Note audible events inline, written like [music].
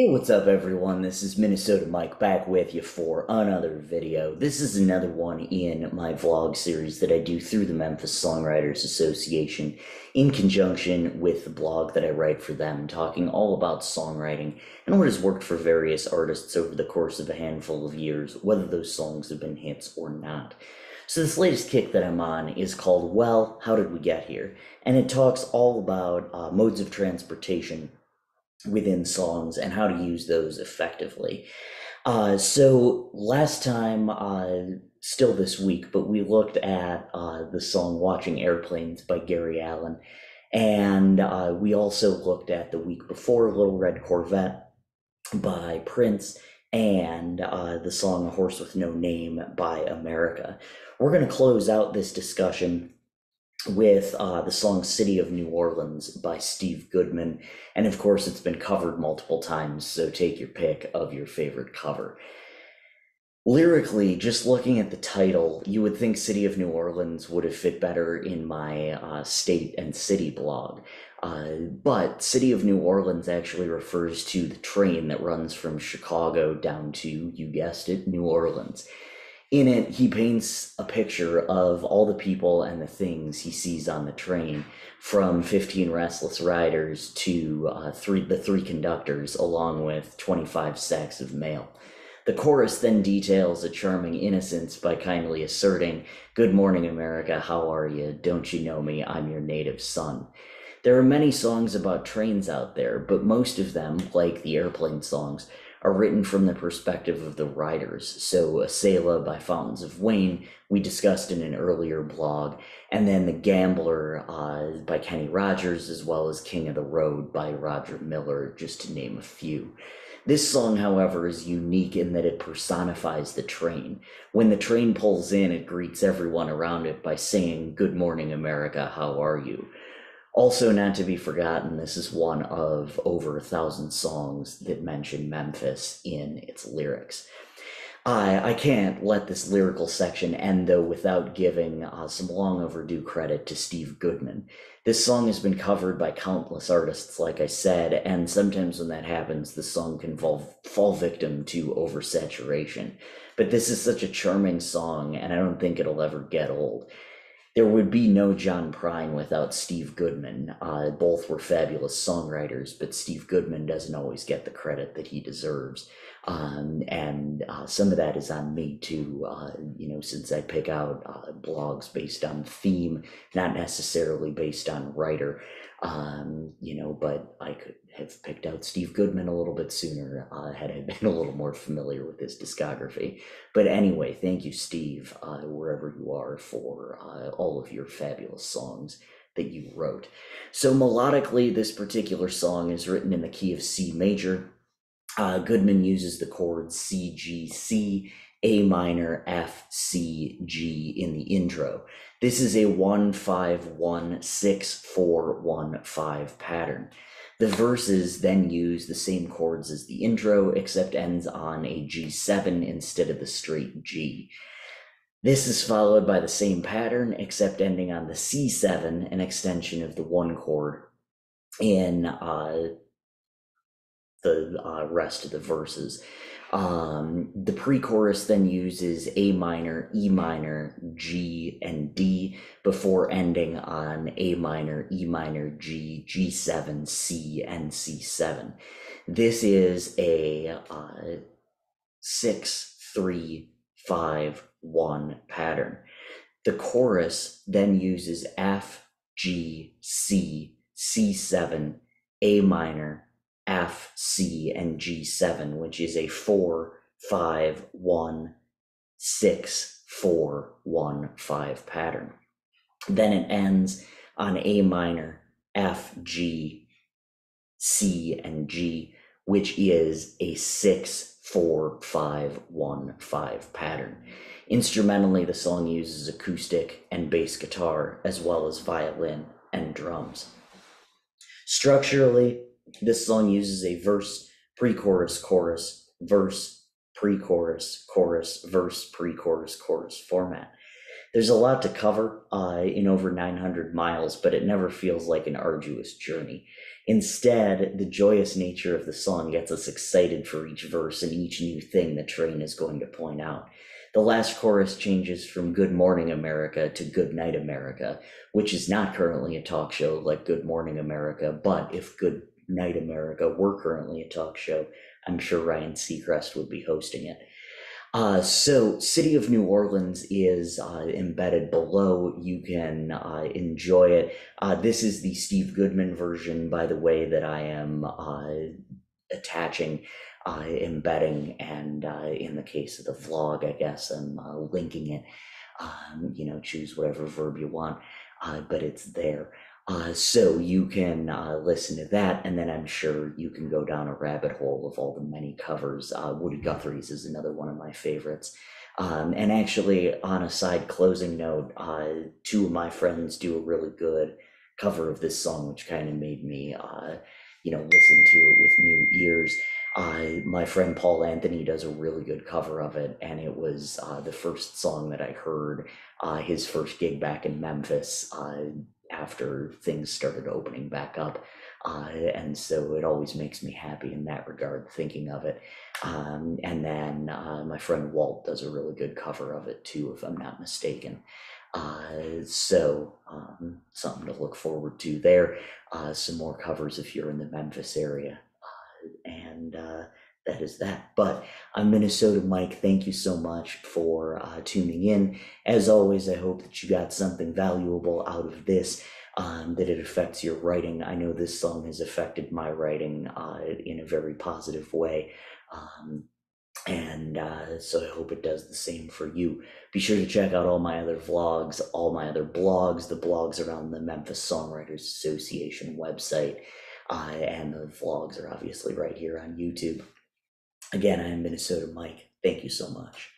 Hey, what's up, everyone? This is Minnesota Mike back with you for another video. This is another one in my vlog series that I do through the Memphis Songwriters Association in conjunction with the blog that I write for them, talking all about songwriting and what has worked for various artists over the course of a handful of years, whether those songs have been hits or not. So, this latest kick that I'm on is called Well, How Did We Get Here? And it talks all about uh, modes of transportation within songs and how to use those effectively. Uh, so last time, uh, still this week, but we looked at uh, the song Watching Airplanes by Gary Allan. And uh, we also looked at the week before Little Red Corvette by Prince and uh, the song A Horse with No Name by America. We're going to close out this discussion with uh, the song City of New Orleans by Steve Goodman. And of course, it's been covered multiple times, so take your pick of your favorite cover. Lyrically, just looking at the title, you would think City of New Orleans would have fit better in my uh, state and city blog. Uh, but City of New Orleans actually refers to the train that runs from Chicago down to, you guessed it, New Orleans in it, he paints a picture of all the people and the things he sees on the train, from 15 restless riders to uh, three, the three conductors, along with 25 sacks of mail. The chorus then details a charming innocence by kindly asserting, Good morning, America, how are you? Don't you know me? I'm your native son. There are many songs about trains out there, but most of them, like the airplane songs, are written from the perspective of the writers. So, Selah by Fountains of Wayne, we discussed in an earlier blog, and then The Gambler uh, by Kenny Rogers, as well as King of the Road by Roger Miller, just to name a few. This song, however, is unique in that it personifies the train. When the train pulls in, it greets everyone around it by saying, Good morning, America, how are you? Also, not to be forgotten, this is one of over a thousand songs that mention Memphis in its lyrics. I, I can't let this lyrical section end though without giving uh, some long overdue credit to Steve Goodman. This song has been covered by countless artists, like I said, and sometimes when that happens, the song can fall, fall victim to oversaturation. But this is such a charming song, and I don't think it'll ever get old there would be no John Prine without Steve Goodman. Uh, both were fabulous songwriters, but Steve Goodman doesn't always get the credit that he deserves. Um, and uh, some of that is on me too, uh, you know, since I pick out uh, blogs based on theme, not necessarily based on writer um, you know, but I could have picked out Steve Goodman a little bit sooner uh, [laughs] had I been a little more familiar with his discography. But anyway, thank you, Steve, uh, wherever you are, for uh, all of your fabulous songs that you wrote. So, melodically, this particular song is written in the key of C major. Uh, Goodman uses the chords C, G, C, A minor, F, C, G in the intro. This is a 1516415 pattern. The verses then use the same chords as the intro, except ends on a G7 instead of the straight G. This is followed by the same pattern, except ending on the C7, an extension of the one chord in uh, the uh, rest of the verses. Um, the pre-chorus then uses A minor, E minor, G, and D before ending on A minor, E minor, G, G7, C, and C7. This is a uh, six, three, five, one pattern. The chorus then uses F, G, C, C7, A minor, F, C, and G7, which is a four, five, one, six, four, one, five pattern. Then it ends on A minor, F, G, C, and G, which is a six, four, five, one, five pattern. Instrumentally, the song uses acoustic and bass guitar, as well as violin and drums. Structurally, this song uses a verse, pre chorus, chorus, verse, pre chorus, chorus, verse, pre chorus, chorus format. There's a lot to cover uh, in over 900 miles, but it never feels like an arduous journey. Instead, the joyous nature of the song gets us excited for each verse and each new thing the train is going to point out. The last chorus changes from Good Morning America to Good Night America, which is not currently a talk show like Good Morning America, but if Good Night America We're currently a talk show, I'm sure Ryan Seacrest would be hosting it. Uh, so, City of New Orleans is uh, embedded below. You can uh, enjoy it. Uh, this is the Steve Goodman version, by the way, that I am uh, attaching, uh, embedding, and in the case of the vlog, I guess I'm linking it. Um, you know, choose whatever verb you want, but it's there. Uh, so you can uh, listen to that, and then I'm sure you can go down a rabbit hole of all the many covers. Uh, Woody Guthrie's is another one of my favorites. Um, and actually, on a side closing note, uh, two of my friends do a really good cover of this song, which kind of made me, uh, you know, listen to it with new ears. Uh, my friend Paul Anthony does a really good cover of it, and it was the first song that I heard. his first gig back in Memphis after things started opening back up. Uh, and so it always makes me happy in that regard, thinking of it. Um, and then uh, my friend Walt does a really good cover of it too, if I'm not mistaken. Uh, so um, something to look forward to there. Uh, some more covers if you're in the Memphis area. Uh, and uh, that is that. But I'm Minnesota Mike. Thank you so much for uh, tuning in. As always, I hope that you got something valuable out of this. Um, that it affects your writing. I know this song has affected my writing uh, in a very positive way. Um, and uh, so I hope it does the same for you. Be sure to check out all my other vlogs, all my other blogs. The blogs around the Memphis Songwriters Association website. Uh, and the vlogs are obviously right here on YouTube. Again, I am Minnesota Mike. Thank you so much.